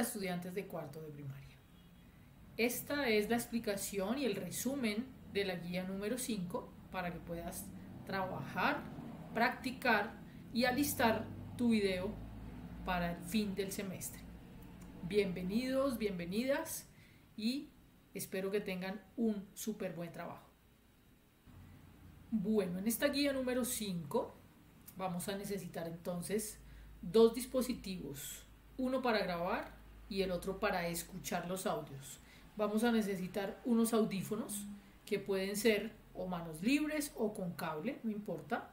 Estudiantes de cuarto de primaria. Esta es la explicación y el resumen de la guía número 5 para que puedas trabajar, practicar y alistar tu video para el fin del semestre. Bienvenidos, bienvenidas y espero que tengan un súper buen trabajo. Bueno, en esta guía número 5 vamos a necesitar entonces dos dispositivos, uno para grabar y el otro para escuchar los audios. Vamos a necesitar unos audífonos que pueden ser o manos libres o con cable, no importa.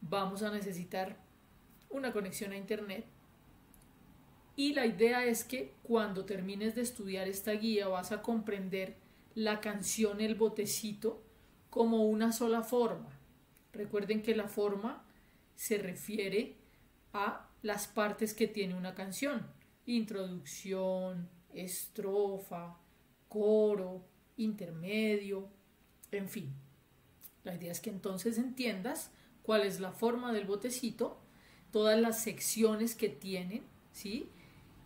Vamos a necesitar una conexión a internet. Y la idea es que cuando termines de estudiar esta guía vas a comprender la canción El Botecito como una sola forma. Recuerden que la forma se refiere a las partes que tiene una canción. Introducción, estrofa, coro, intermedio, en fin. La idea es que entonces entiendas cuál es la forma del botecito, todas las secciones que tienen, ¿sí?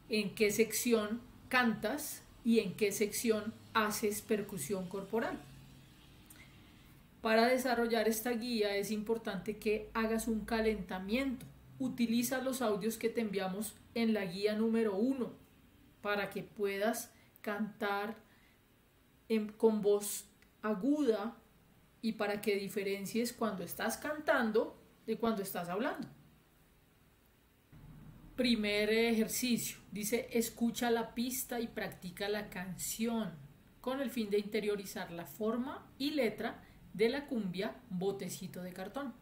En qué sección cantas y en qué sección haces percusión corporal. Para desarrollar esta guía es importante que hagas un calentamiento utiliza los audios que te enviamos en la guía número uno para que puedas cantar con voz aguda y para que diferencies cuando estás cantando de cuando estás hablando. Primer ejercicio. Dice, escucha la pista y practica la canción con el fin de interiorizar la forma y letra de la cumbia Botecito de cartón.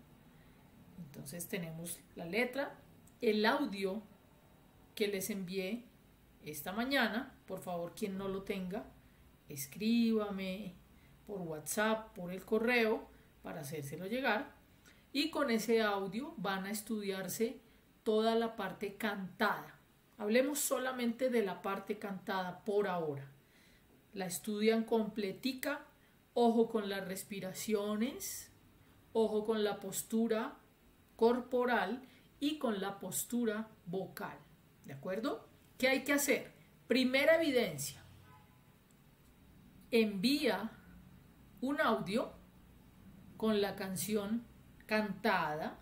Entonces tenemos la letra, el audio que les envié esta mañana. Por favor, quien no lo tenga, escríbame por WhatsApp, por el correo, para hacérselo llegar. Y con ese audio van a estudiarse toda la parte cantada. Hablemos solamente de la parte cantada por ahora. La estudian completica, ojo con las respiraciones, ojo con la postura, corporal y con la postura vocal. ¿De acuerdo? ¿Qué hay que hacer? Primera evidencia. Envía un audio con la canción cantada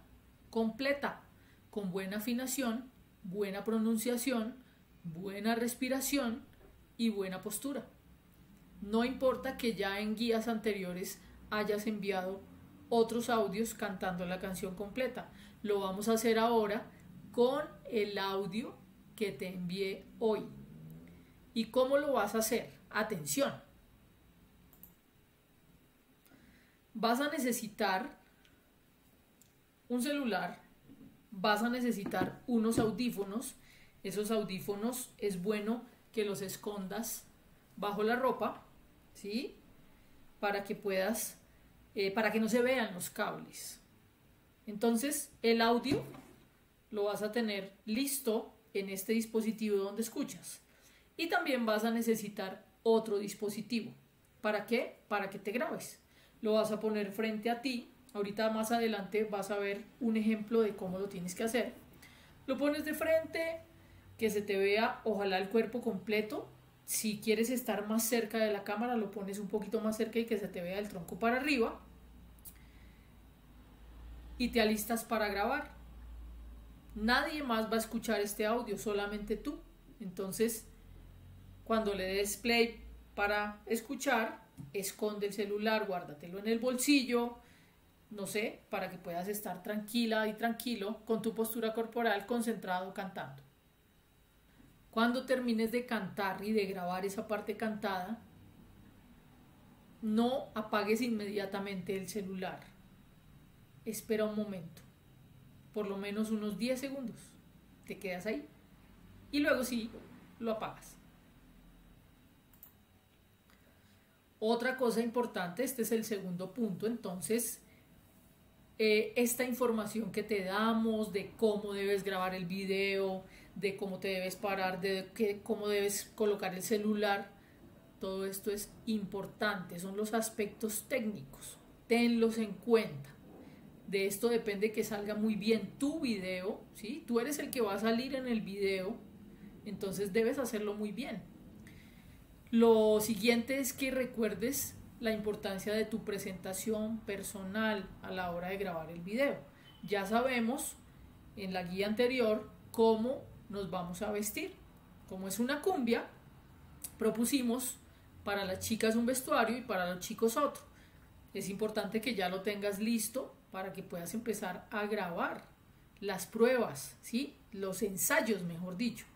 completa, con buena afinación, buena pronunciación, buena respiración y buena postura. No importa que ya en guías anteriores hayas enviado otros audios cantando la canción completa. Lo vamos a hacer ahora con el audio que te envié hoy. ¿Y cómo lo vas a hacer? Atención. Vas a necesitar un celular, vas a necesitar unos audífonos. Esos audífonos es bueno que los escondas bajo la ropa, ¿sí? Para que puedas eh, para que no se vean los cables. Entonces el audio lo vas a tener listo en este dispositivo donde escuchas. Y también vas a necesitar otro dispositivo. ¿Para qué? Para que te grabes. Lo vas a poner frente a ti. Ahorita más adelante vas a ver un ejemplo de cómo lo tienes que hacer. Lo pones de frente, que se te vea ojalá el cuerpo completo. Si quieres estar más cerca de la cámara, lo pones un poquito más cerca y que se te vea el tronco para arriba y te alistas para grabar. Nadie más va a escuchar este audio, solamente tú. Entonces, cuando le des play para escuchar, esconde el celular, guárdatelo en el bolsillo, no sé, para que puedas estar tranquila y tranquilo con tu postura corporal concentrado cantando. Cuando termines de cantar y de grabar esa parte cantada, no apagues inmediatamente el celular espera un momento, por lo menos unos 10 segundos, te quedas ahí y luego sí lo apagas. Otra cosa importante, este es el segundo punto, entonces, eh, esta información que te damos de cómo debes grabar el video, de cómo te debes parar, de que, cómo debes colocar el celular, todo esto es importante, son los aspectos técnicos, tenlos en cuenta. De esto depende que salga muy bien tu video, ¿sí? Tú eres el que va a salir en el video, Entonces debes hacerlo muy bien. Lo siguiente es que recuerdes la importancia de tu presentación personal a la hora de grabar el video. Ya sabemos en la guía anterior cómo nos vamos a vestir. Como es una cumbia, propusimos para las chicas un vestuario y para los chicos otro. Es importante que ya lo tengas listo para que puedas empezar a grabar las pruebas, ¿sí? Los ensayos, mejor dicho.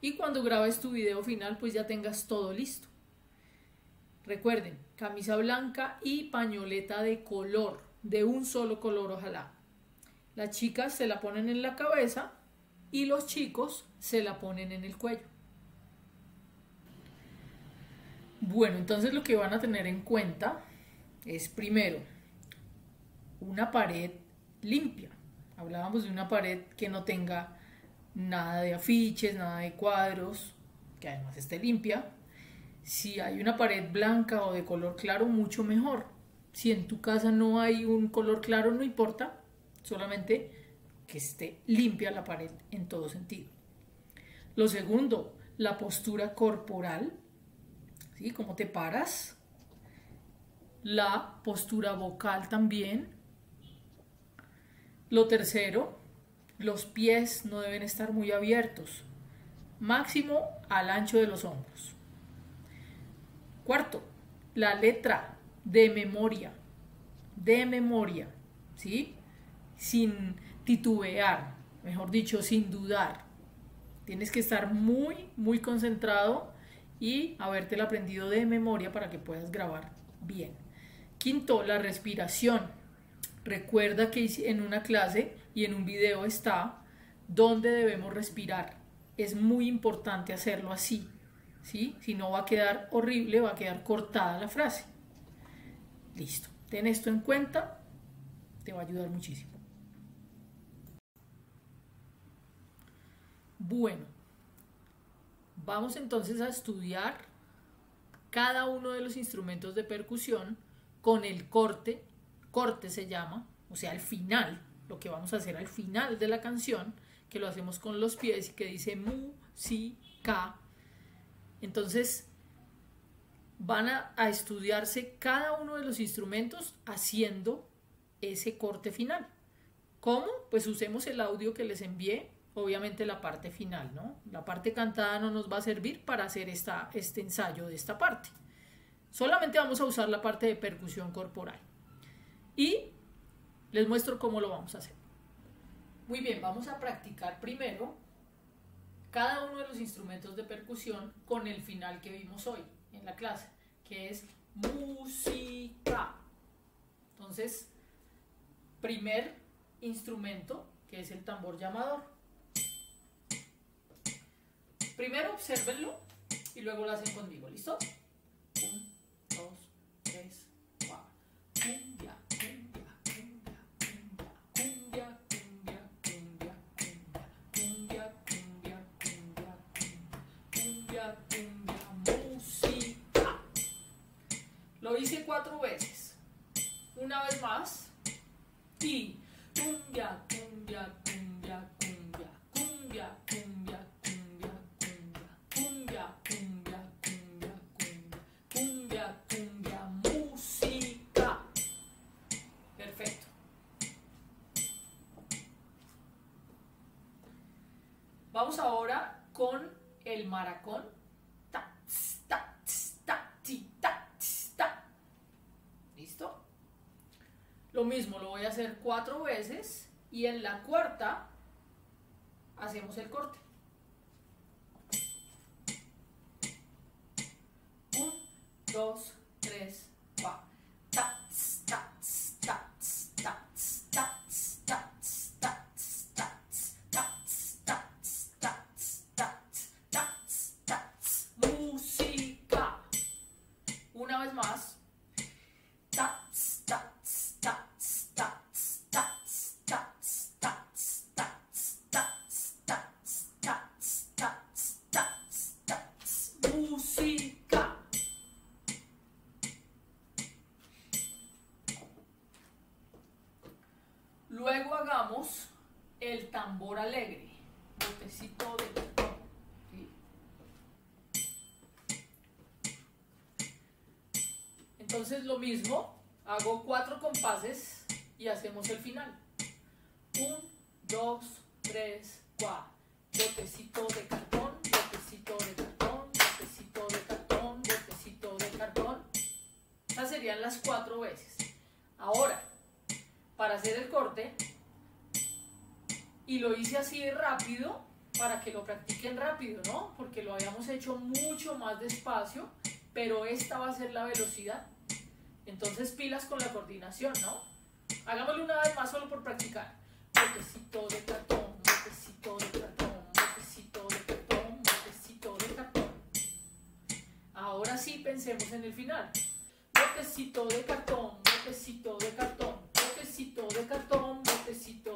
Y cuando grabes tu video final, pues ya tengas todo listo. Recuerden, camisa blanca y pañoleta de color, de un solo color ojalá. Las chicas se la ponen en la cabeza y los chicos se la ponen en el cuello. Bueno, entonces lo que van a tener en cuenta es primero una pared limpia. Hablábamos de una pared que no tenga nada de afiches, nada de cuadros, que además esté limpia. Si hay una pared blanca o de color claro, mucho mejor. Si en tu casa no hay un color claro, no importa, solamente que esté limpia la pared en todo sentido. Lo segundo, la postura corporal ¿sí? Cómo te paras. La postura vocal también. Lo tercero, los pies no deben estar muy abiertos, máximo al ancho de los hombros. Cuarto, la letra de memoria, de memoria, ¿sí? Sin titubear, mejor dicho, sin dudar. Tienes que estar muy, muy concentrado y habértela aprendido de memoria para que puedas grabar bien. Quinto, la respiración. Recuerda que en una clase y en un video está dónde debemos respirar. Es muy importante hacerlo así, ¿sí? Si no va a quedar horrible, va a quedar cortada la frase. Listo. Ten esto en cuenta, te va a ayudar muchísimo. Bueno, Vamos entonces a estudiar cada uno de los instrumentos de percusión con el corte, corte se llama, o sea, al final, lo que vamos a hacer al final de la canción, que lo hacemos con los pies y que dice mu, si, ca. Entonces, van a, a estudiarse cada uno de los instrumentos haciendo ese corte final. ¿Cómo? Pues usemos el audio que les envié obviamente la parte final, ¿no? La parte cantada no nos va a servir para hacer esta, este ensayo de esta parte. Solamente vamos a usar la parte de percusión corporal. Y les muestro cómo lo vamos a hacer. Muy bien, vamos a practicar primero cada uno de los instrumentos de percusión con el final que vimos hoy en la clase, que es música. Entonces, primer instrumento, que es el tambor llamador. Primero observenlo y luego lo hacen conmigo, ¿listo? Cuatro veces. Una vez más. Y cumbia, cumbia, Lo mismo, lo voy a hacer cuatro veces y en la cuarta hacemos el corte. Un, dos, tres, cuatro. Mismo, hago cuatro compases y hacemos el final. Un, dos, tres, cuatro. Botecito de cartón, botecito de cartón, botecito de cartón, botecito de cartón. Esas serían las cuatro veces. Ahora, para hacer el corte, y lo hice así rápido, para que lo practiquen rápido, ¿no? Porque lo habíamos hecho mucho más despacio, pero esta va a ser la velocidad. Entonces pilas con la coordinación, ¿no? Hagámoslo una vez más solo por practicar. Botecito de cartón, botecito de cartón, botecito de cartón, botecito de cartón. Ahora sí pensemos en el final. Botecito de cartón, botecito de cartón, botecito de cartón, botecito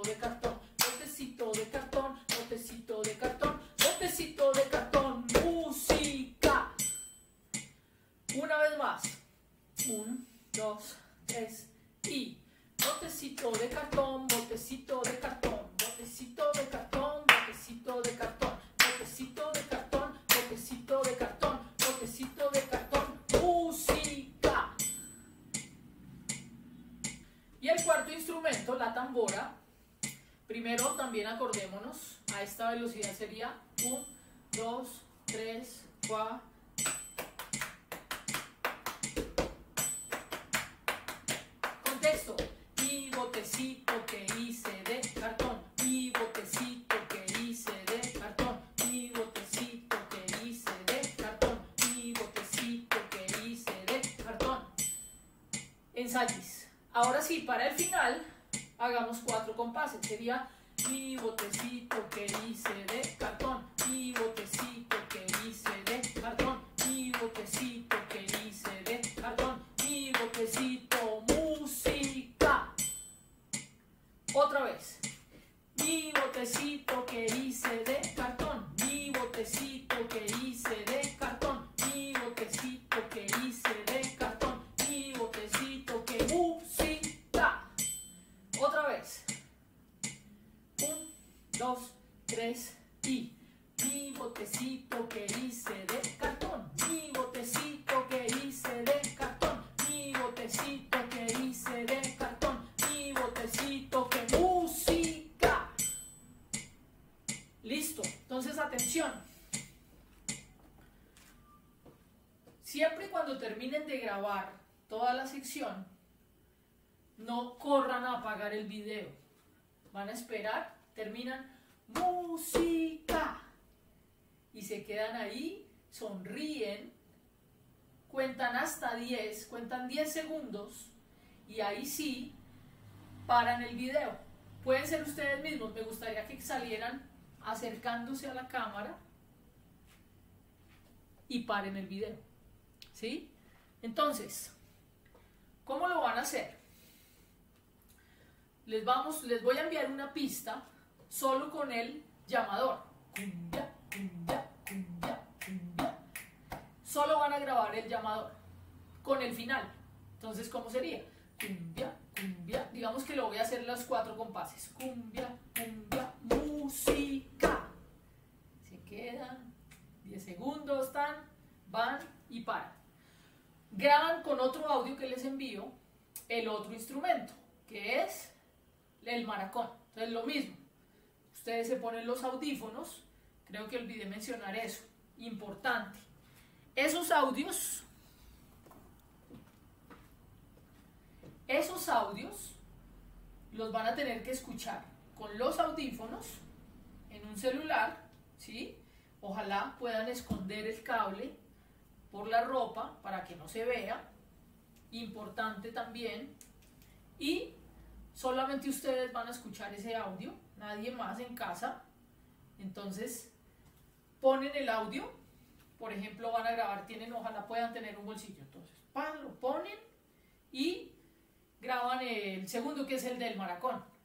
también acordémonos, a esta velocidad sería 1, 2, 3, 4. Contexto. Mi botecito que hice de cartón. Mi botecito que hice de cartón. Mi botecito que hice de cartón. Mi botecito que hice de cartón. Ensayis. Ahora sí, para el final, hagamos cuatro compases. Sería mi botecito que hice de cartón. Mi botecito Siempre cuando terminen de grabar toda la sección, no corran a apagar el video. Van a esperar, terminan música y se quedan ahí, sonríen, cuentan hasta 10, cuentan 10 segundos y ahí sí paran el video. Pueden ser ustedes mismos, me gustaría que salieran acercándose a la cámara y paren el video. ¿Sí? Entonces, ¿cómo lo van a hacer? Les, vamos, les voy a enviar una pista solo con el llamador. Solo van a grabar el llamador con el final. Entonces, ¿cómo sería? Cumbia, cumbia. Digamos que lo voy a hacer las cuatro compases. Cumbia, cumbia, música. Se quedan 10 segundos, están, van y paran. Graban con otro audio que les envío el otro instrumento, que es el maracón. Entonces, lo mismo. Ustedes se ponen los audífonos. Creo que olvidé mencionar eso. Importante. Esos audios, esos audios los van a tener que escuchar con los audífonos en un celular, ¿sí? Ojalá puedan esconder el cable por la ropa para que no se vea. Importante también. Y solamente ustedes van a escuchar ese audio, nadie más en casa. Entonces, ponen el audio, por ejemplo, van a grabar, tienen, ojalá puedan tener un bolsillo. Entonces, pan, lo ponen y graban el segundo que es el del maracón.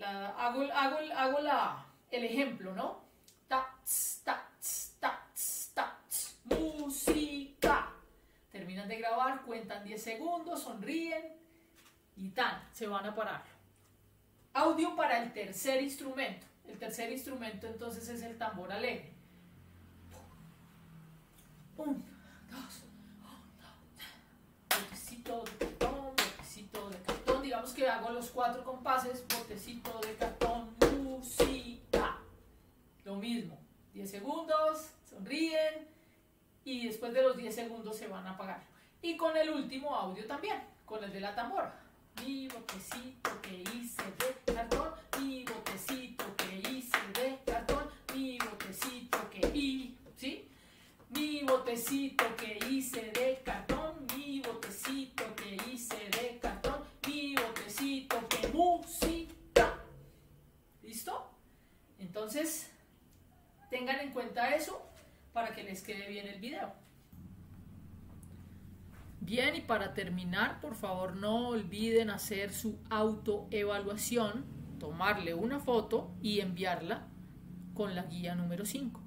Hago hago, hago la, el ejemplo, ¿no? Tats, tats, tats, tats. Música. Terminan de grabar, cuentan 10 segundos, sonríen y tan, se van a parar. Audio para el tercer instrumento. El tercer instrumento entonces es el tambor alegre. Un, dos, un, dos. botecito de cartón, botecito de cartón. Digamos que hago los cuatro compases, botecito de cartón, música. Lo mismo, 10 segundos, sonríen y después de los 10 segundos se van a apagar. Y con el último audio también, con el de la tambora. Mi botecito que hice de cartón, mi botecito que hice de cartón, mi botecito que hice, ¿sí? Mi botecito que hice de cartón, mi botecito que hice de cartón, mi botecito que música. ¿Listo? Entonces, tengan en cuenta eso para que quede bien el video. Bien, y para terminar, por favor no olviden hacer su autoevaluación, tomarle una foto y enviarla con la guía número 5.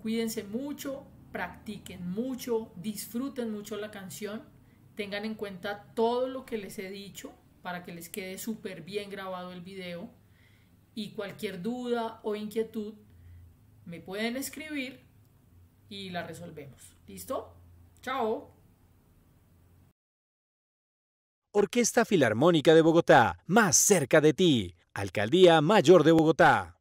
Cuídense mucho, practiquen mucho, disfruten mucho la canción, tengan en cuenta todo lo que les he dicho para que les quede súper bien grabado el video y cualquier duda o inquietud me pueden escribir y la resolvemos. ¿Listo? Chao. Orquesta Filarmónica de Bogotá, más cerca de ti. Alcaldía Mayor de Bogotá.